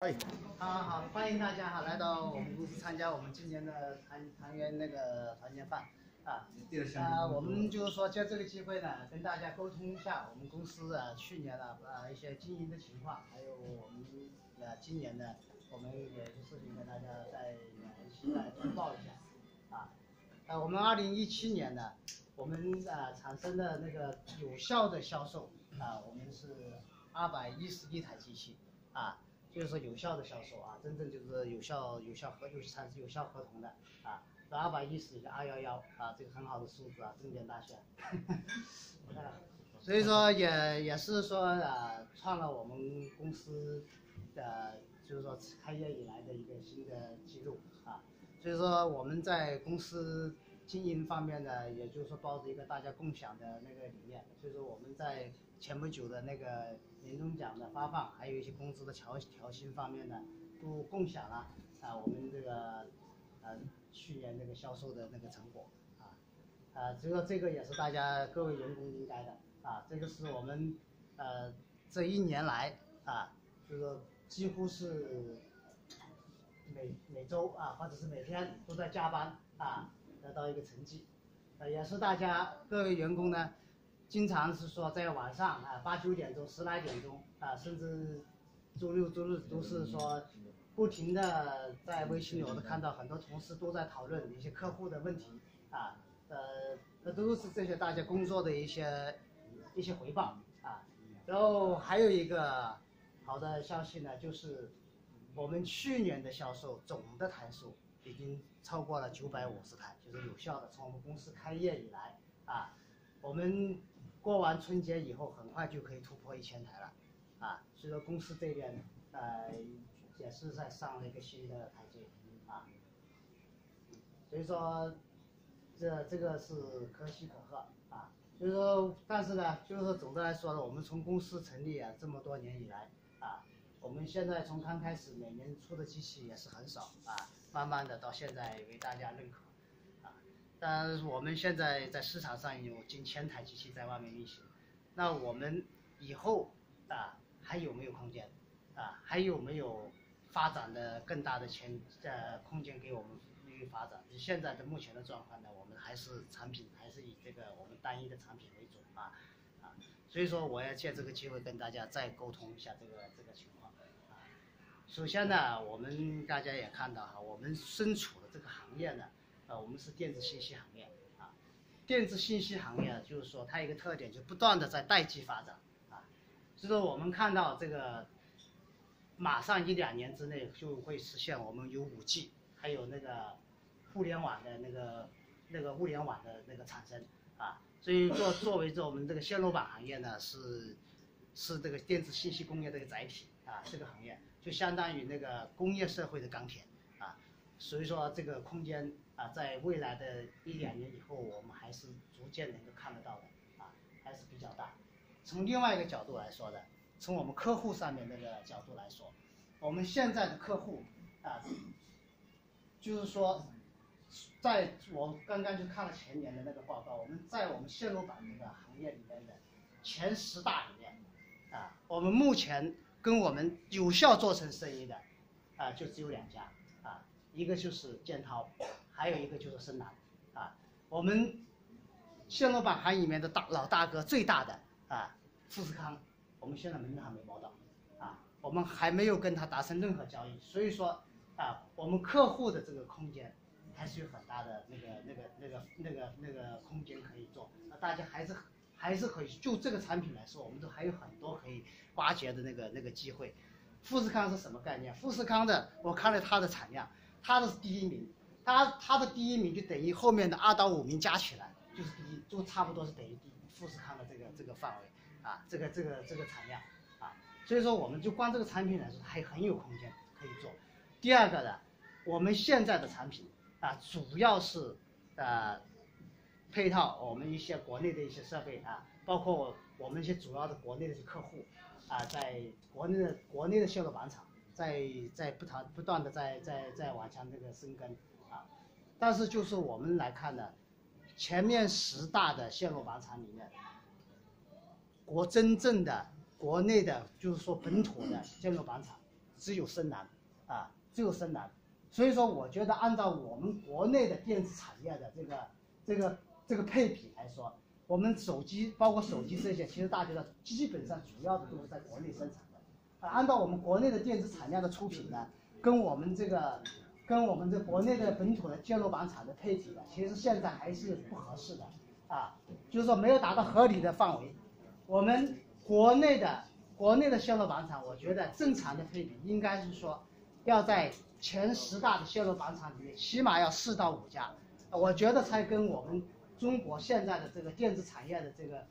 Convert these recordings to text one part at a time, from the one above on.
哎，好好好，欢迎大家哈来到我们公司参加我们今年的团团员那个团年饭啊。啊，我们就是说借这个机会呢，跟大家沟通一下我们公司啊去年的啊一些经营的情况，还有我们呃今年呢，我们有些事情跟大家再一起来通报一下啊。呃，我们二零一七年呢，我们啊产生的那个有效的销售啊，我们是二百一十一台机器啊。就是说有效的销售啊，真正就是有效有效合就是产生有效合同的啊，二百一十一个二幺幺啊，这个很好的数字啊，重点大选。所以说也也是说啊，创了我们公司的就是说开业以来的一个新的记录啊。所以说我们在公司经营方面呢，也就是说抱着一个大家共享的那个理念，所以说我们在前不久的那个。年终奖的发放，还有一些工资的调调薪方面呢，都共享了啊，我们这个呃去年那个销售的那个成果啊，啊，这个这个也是大家各位员工应该的啊，这个是我们呃这一年来啊，就是几乎是每每周啊，或者是每天都在加班啊，得到一个成绩，呃，也是大家各位员工呢。经常是说在晚上啊八九点钟十来点钟啊，甚至周六周日都是说不停的在微信里，我都看到很多同事都在讨论一些客户的问题啊，呃，那都是这些大家工作的一些一些回报啊。然后还有一个好的消息呢，就是我们去年的销售总的台数已经超过了九百五十台，就是有效的。从我们公司开业以来啊，我们。过完春节以后，很快就可以突破一千台了，啊，所以说公司这边呃也是在上了一个新的台阶，啊，所以说这这个是可喜可贺。啊，所以说但是呢，就是说总的来说呢，我们从公司成立啊这么多年以来啊，我们现在从刚开始每年出的机器也是很少。啊，慢慢的到现在为大家认可。但我们现在在市场上有近千台机器在外面运行，那我们以后啊还有没有空间？啊还有没有发展的更大的前呃空间给我们去发展？现在的目前的状况呢，我们还是产品还是以这个我们单一的产品为主啊啊，所以说我要借这个机会跟大家再沟通一下这个这个情况啊。首先呢，我们大家也看到哈，我们身处的这个行业呢。呃，我们是电子信息行业啊，电子信息行业就是说它一个特点就不断的在代际发展啊，所以说我们看到这个，马上一两年之内就会实现我们有五 G，还有那个互联网的那个那个物联网的那个产生啊，所以作作为这我们这个线路板行业呢是是这个电子信息工业的一个载体啊，这个行业就相当于那个工业社会的钢铁，所以说这个空间。啊，在未来的一两年以后，我们还是逐渐能够看得到的，啊，还是比较大。从另外一个角度来说的，从我们客户上面那个角度来说，我们现在的客户啊，就是说，在我刚刚就看了前年的那个报告，我们在我们线路板那个行业里面的前十大里面，啊，我们目前跟我们有效做成生意的，啊，就只有两家，一个就是建涛。还有一个就是深蓝，啊，我们线路板行里面的大老大哥最大的啊，富士康，我们现在门还没摸到，啊，我们还没有跟他达成任何交易，所以说啊，我们客户的这个空间还是有很大的那个那个那个那个那个空间可以做，那大家还是还是可以就这个产品来说，我们都还有很多可以挖掘的那个那个机会。富士康是什么概念？富士康的我看了它的产量，它的是第一名。他他的第一名就等于后面的二到五名加起来就是第一，就差不多是等于第富士康的这个这个范围啊，这个这个这个产量啊，所以说我们就光这个产品来说还很有空间可以做。第二个呢，我们现在的产品啊，主要是呃配套我们一些国内的一些设备啊，包括我们一些主要的国内的一些客户啊，在国内的国内的线路板厂在在不断不断的在在在往前这个深耕。但是就是我们来看呢，前面十大的线路板厂里面，国真正的国内的，就是说本土的线路板厂，只有深蓝，啊，只有深蓝。所以说，我觉得按照我们国内的电子产业的这个这个这个配比来说，我们手机包括手机这些，其实大家的基本上主要的都是在国内生产按照我们国内的电子产业的出品呢，跟我们这个跟我们这国内的本土的电路板厂的配比呢，其实现在还是不合适的。啊，就是说没有达到合理的范围。我们国内的国内的线路板厂，我觉得正常的配比应该是说，要在前十大的线路板厂里面，起码要四到五家，我觉得才跟我们中国现在的这个电子产业的这个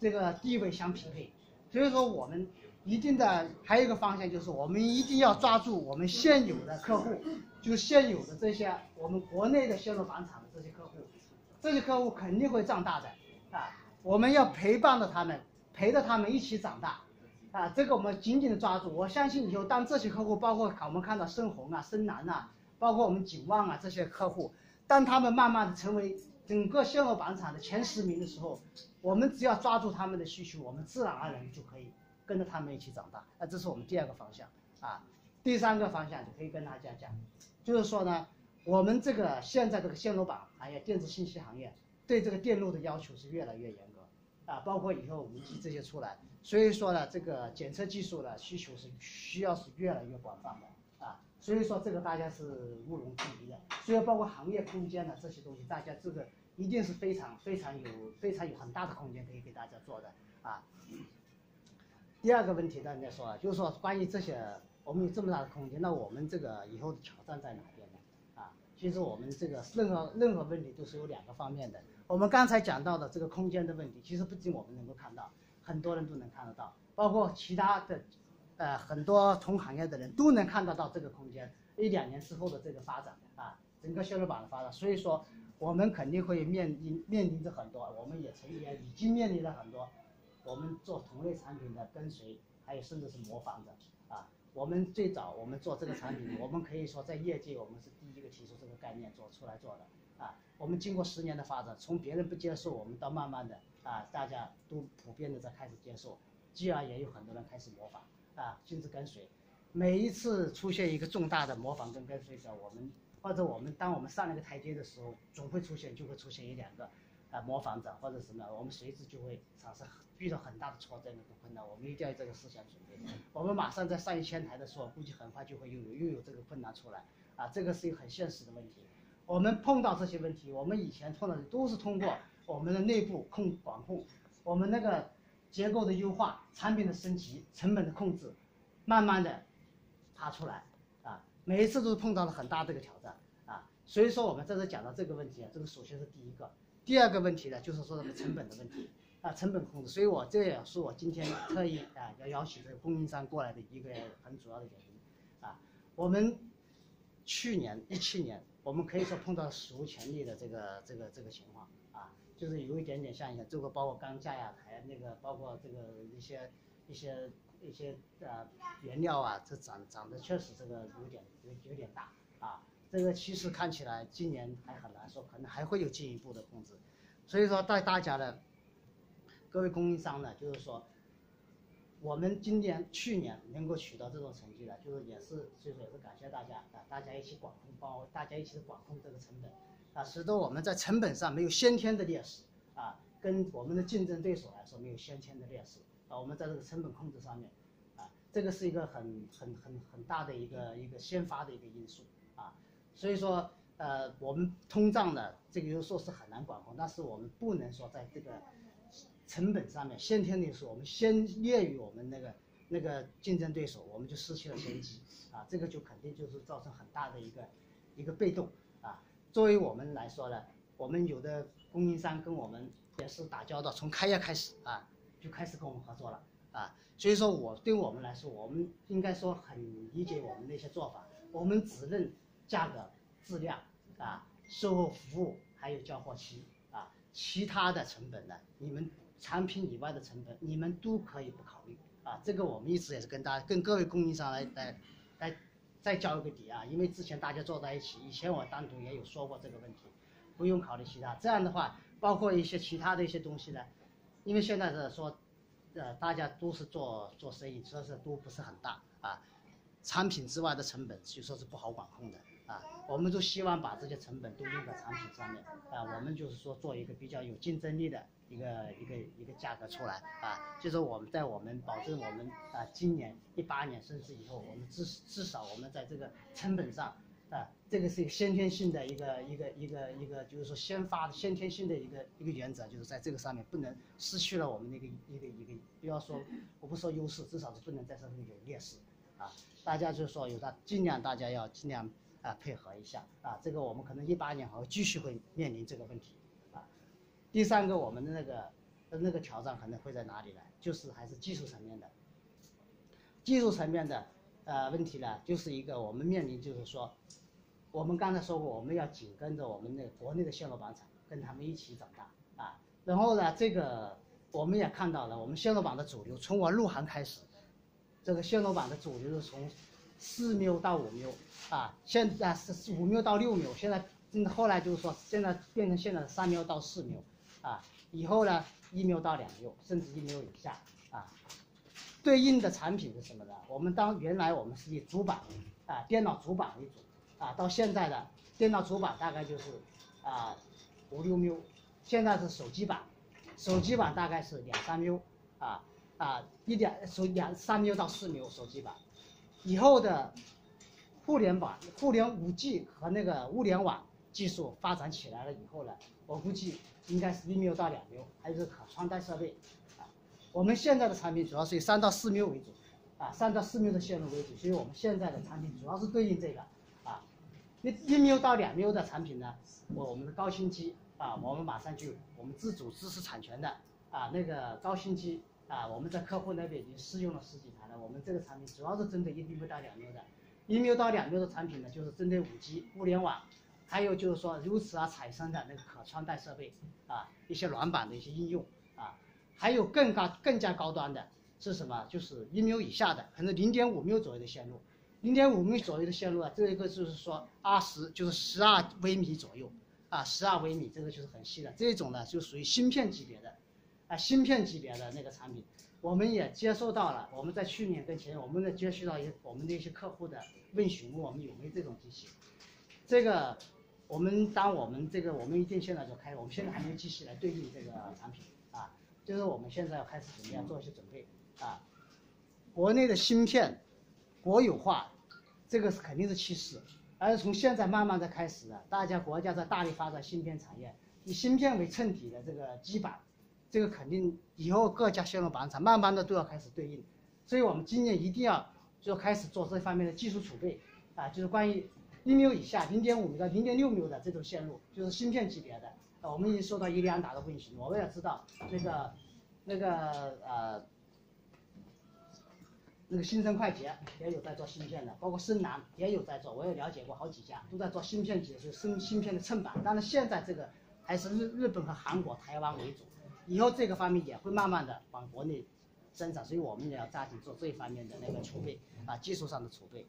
这个地位相匹配。所以说，我们一定的还有一个方向就是，我们一定要抓住我们现有的客户，就现有的这些我们国内的线路板厂的这些客户，这些客户肯定会长大的啊。我们要陪伴着他们，陪着他们一起长大，啊，这个我们紧紧的抓住。我相信以后，当这些客户，包括我们看到深红啊、深蓝呐，包括我们景旺啊这些客户，当他们慢慢的成为整个线路板厂的前十名的时候，我们只要抓住他们的需求，我们自然而然就可以跟着他们一起长大。那这是我们第二个方向啊。第三个方向就可以跟大家讲，就是说呢，我们这个现在这个线路板行业、电子信息行业对这个电路的要求是越来越严格。啊，包括以后五 G 这些出来，所以说呢，这个检测技术的需求是需要是越来越广泛的啊，所以说这个大家是毋庸置疑的。所以包括行业空间呢这些东西，大家这个一定是非常非常有非常有很大的空间可以给大家做的啊。第二个问题大家说啊，就是说关于这些，我们有这么大的空间，那我们这个以后的挑战在哪边呢？啊，其实我们这个任何任何问题都是有两个方面的。我们刚才讲到的这个空间的问题，其实不仅我们能够看到，很多人都能看得到，包括其他的，呃，很多同行业的人都能看得到这个空间一两年之后的这个发展啊，整个线路板的发展。所以说，我们肯定会面临面临着很多，我们也曾也已经面临了很多，我们做同类产品的跟随，还有甚至是模仿的啊。我们最早我们做这个产品，我们可以说在业界我们是第一个提出这个概念做出来做的。啊，我们经过十年的发展，从别人不接受我们到慢慢的啊，大家都普遍的在开始接受，继而也有很多人开始模仿啊，甚至跟随。每一次出现一个重大的模仿跟跟随者，我们或者我们当我们上那个台阶的时候，总会出现就会出现一两个啊模仿者或者什么，我们随时就会产生遇到很大的挫折跟困难，我们一定要有这个思想准备。我们马上在上一千台的时候，估计很快就会又有又有这个困难出来啊，这个是一个很现实的问题。我们碰到这些问题，我们以前碰到的都是通过我们的内部控管控，我们那个结构的优化、产品的升级、成本的控制，慢慢的爬出来，啊，每一次都是碰到了很大这个挑战，啊，所以说我们在这讲到这个问题啊，这个首先是第一个，第二个问题呢，就是说这个成本的问题，啊，成本控制，所以我这也是我今天特意啊要邀请这个供应商过来的一个很主要的原因，啊，我们去年一七年。我们可以说碰到史无前例的这个这个这个情况啊，就是有一点点像一个这个包括钢架呀、台那个，包括这个一些一些一些呃原料啊，这涨涨得确实这个有点有有点大啊。这个其实看起来今年还很难说，可能还会有进一步的控制。所以说带大家的各位供应商呢，就是说。我们今年、去年能够取得这种成绩的，就是也是，所以说也是感谢大家啊，大家一起管控，帮大家一起管控这个成本，啊，使得我们在成本上没有先天的劣势，啊，跟我们的竞争对手来说没有先天的劣势，啊，我们在这个成本控制上面，啊，这个是一个很很很很大的一个一个先发的一个因素，所以说，呃，我们通胀的这个因素是很难管控，但是我们不能说在这个。成本上面先天的是我们先劣于我们那个那个竞争对手，我们就失去了先机啊，这个就肯定就是造成很大的一个一个被动啊。作为我们来说呢，我们有的供应商跟我们也是打交道，从开业开始啊就开始跟我们合作了啊。所以说我对我们来说，我们应该说很理解我们那些做法，我们只认价格、质量啊、售后服务还有交货期啊，其他的成本呢，你们。产品以外的成本，你们都可以不考虑啊！这个我们一直也是跟大家、跟各位供应商来来来再交一个底啊！因为之前大家坐在一起，以前我单独也有说过这个问题，不用考虑其他。这样的话，包括一些其他的一些东西呢，因为现在是说，呃，大家都是做做生意，所以说都不是很大啊。产品之外的成本，就说是不好管控的啊。我们都希望把这些成本都用在产品上面啊。我们就是说做一个比较有竞争力的一个一个一个价格出来啊。就是我们在我们保证我们啊，今年一八年甚至以后，我们至至少我们在这个成本上啊，这个是先天性的一个一个一个一个，就是说先发的先天性的一个一个原则，就是在这个上面不能失去了我们那个一个一个，不要说我不说优势，至少是不能在上面有劣势啊。大家就是说有的尽量大家要尽量啊配合一下啊，这个我们可能一八年还会继续会面临这个问题啊。第三个我们的那个那个挑战可能会在哪里呢？就是还是技术层面的，技术层面的呃问题呢，就是一个我们面临就是说，我们刚才说过我们要紧跟着我们的国内的线路板厂跟他们一起长大啊。然后呢，这个我们也看到了，我们线路板的主流从我入行开始。这个线路板的主流是从四缪到五缪啊，现在是是五缪到六缪，现在嗯后来就是说现在变成现在的三缪到四缪啊，以后呢一缪到两缪，甚至一缪以下啊。对应的产品是什么呢？我们当原来我们是以主板啊电脑主板为主啊，到现在的电脑主板大概就是啊五六缪，现在是手机板，手机板大概是两三缪啊。啊，一点手两三缪到四缪手机板，以后的互联网、互联五 G 和那个物联网技术发展起来了以后呢，我估计应该是一缪到两缪，还有可穿戴设备。啊，我们现在的产品主要是以三到四缪为主，啊，三到四缪的线路为主，所以我们现在的产品主要是对应这个。啊，一一缪到两缪的产品呢，我我们的高新机啊，我们马上就我们自主知识产权的啊那个高新机。啊，我们在客户那边已经试用了十几台了。我们这个产品主要是针对一缪到两缪的，一缪到两缪的产品呢，就是针对五 G、物联网，还有就是说由此而产生的那个可穿戴设备啊，一些软板的一些应用啊，还有更高、更加高端的是什么？就是一缪以下的，可能零点五缪左右的线路，零点五缪左右的线路啊，这一个就是说二十就是十二微米左右啊，十二微米这个就是很细的，这种呢就属于芯片级别的。啊，芯片级别的那个产品，我们也接收到了。我们在去年跟前，我们呢接触到一我们的一些客户的问询，我们有没有这种机器。这个，我们当我们这个我们一定现在就开，我们现在还没有机器来对应这个产品啊，就是我们现在要开始准备要做一些准备啊。国内的芯片国有化，这个是肯定是趋势，而从现在慢慢的开始的，大家国家在大力发展芯片产业，以芯片为衬底的这个基板。这个肯定以后各家线路板厂慢慢的都要开始对应，所以我们今年一定要就开始做这方面的技术储备啊，就是关于一缪以下、零点五缪到零点六缪的这种线路，就是芯片级别的。啊，我们已经收到一两打的问询，我们也知道那个那个呃那个新生快捷也有在做芯片的，包括深南也有在做，我也了解过好几家都在做芯片级，就是芯芯片的衬板，但是现在这个还是日日本和韩国、台湾为主。以后这个方面也会慢慢的往国内增长，所以我们也要抓紧做这方面的那个储备啊，技术上的储备。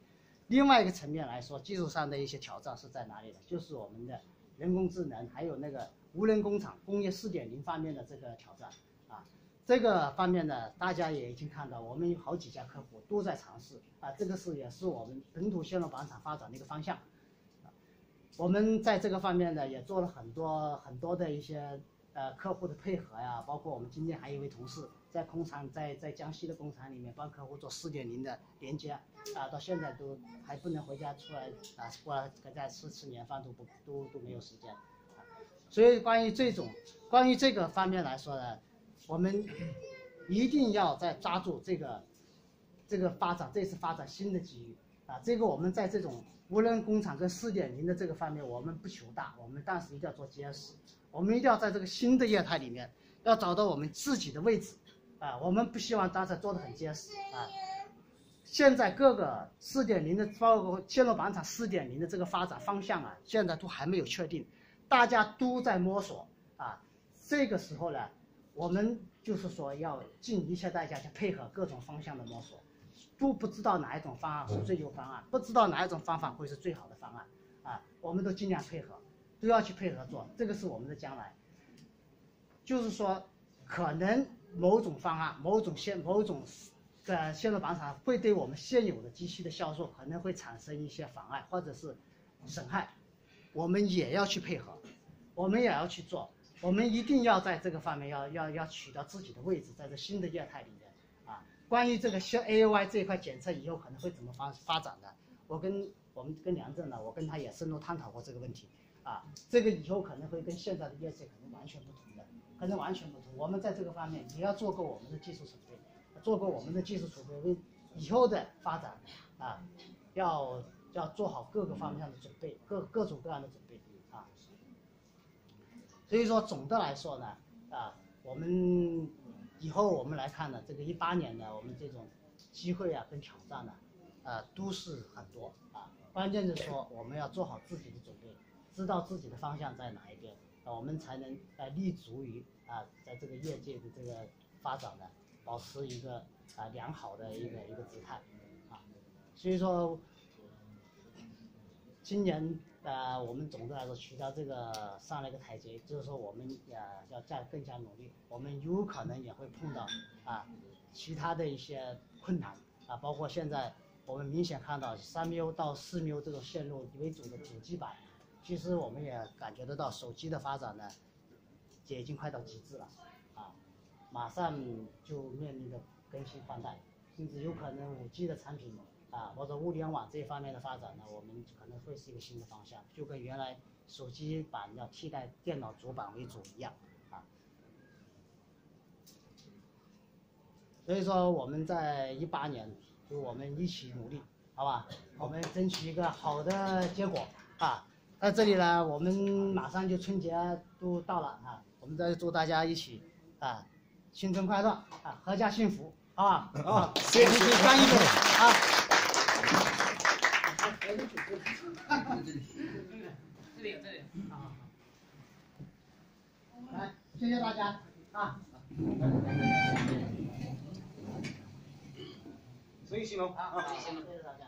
另外一个层面来说，技术上的一些挑战是在哪里呢？就是我们的人工智能，还有那个无人工厂、工业四点零方面的这个挑战啊。这个方面呢，大家也已经看到，我们有好几家客户都在尝试啊，这个是也是我们本土线路板厂发展的一个方向。我们在这个方面呢，也做了很多很多的一些。呃，客户的配合呀，包括我们今天还有一位同事在工厂，在在江西的工厂里面帮客户做四点零的连接，啊，到现在都还不能回家出来啊，过来在家吃吃年饭都不都都没有时间，所以关于这种关于这个方面来说呢，我们一定要在抓住这个这个发展，这次发展新的机遇啊，这个我们在这种无人工厂跟四点零的这个方面，我们不求大，我们但是一定要做结实。我们一定要在这个新的业态里面，要找到我们自己的位置，啊，我们不希望刚才做的很结实啊。现在各个四点零的，包括线路板厂四点零的这个发展方向啊，现在都还没有确定，大家都在摸索啊。这个时候呢，我们就是说要尽一切代价去配合各种方向的摸索，都不知道哪一种方案是最优方案，不知道哪一种方法会是最好的方案啊，我们都尽量配合。都要去配合做，这个是我们的将来。就是说，可能某种方案、某种线、某种的线路板厂会对我们现有的机器的销售可能会产生一些妨碍或者是损害，我们也要去配合，我们也要去做，我们一定要在这个方面要要要取到自己的位置，在这新的业态里面啊。关于这个像 A O I 这一块检测以后可能会怎么发发展的，我跟我们跟梁正呢，我跟他也深入探讨过这个问题啊。这个以后可能会跟现在的业界可能完全不同的，可能完全不同。我们在这个方面也要做够我们的技术储备。做过我们的技术储备，为以后的发展啊，要要做好各个方向的准备，各各种各样的准备啊。所以说，总的来说呢，啊，我们以后我们来看呢，这个一八年呢，我们这种机会啊跟挑战呢，啊，都是很多啊。关键是说，我们要做好自己的准备，知道自己的方向在哪一边，我们才能呃立足于啊，在这个业界的这个发展呢。保持一个啊良好的一个一个姿态，啊，所以说今年呃我们总的来说取到这个上了一个台阶，就是说我们呃要再更加努力，我们有可能也会碰到啊其他的一些困难啊，包括现在我们明显看到三缪到四缪这种线路为主的主机板，其实我们也感觉得到手机的发展呢也已经快到极致了。啊马上就面临着更新换代，甚至有可能五 G 的产品啊，或者物联网这方面的发展呢，我们可能会是一个新的方向，就跟原来手机板要替代电脑主板为主一样啊。所以说我们在一八年，就我们一起努力，好吧？我们争取一个好的结果啊。在这里呢，我们马上就春节都到了啊，我们再祝大家一起啊。新春快乐啊，阖家幸福，好吧？啊，谢谢，干一个啊！这里，这里，好来，谢谢大家啊！所以，新龙啊，谢谢大家。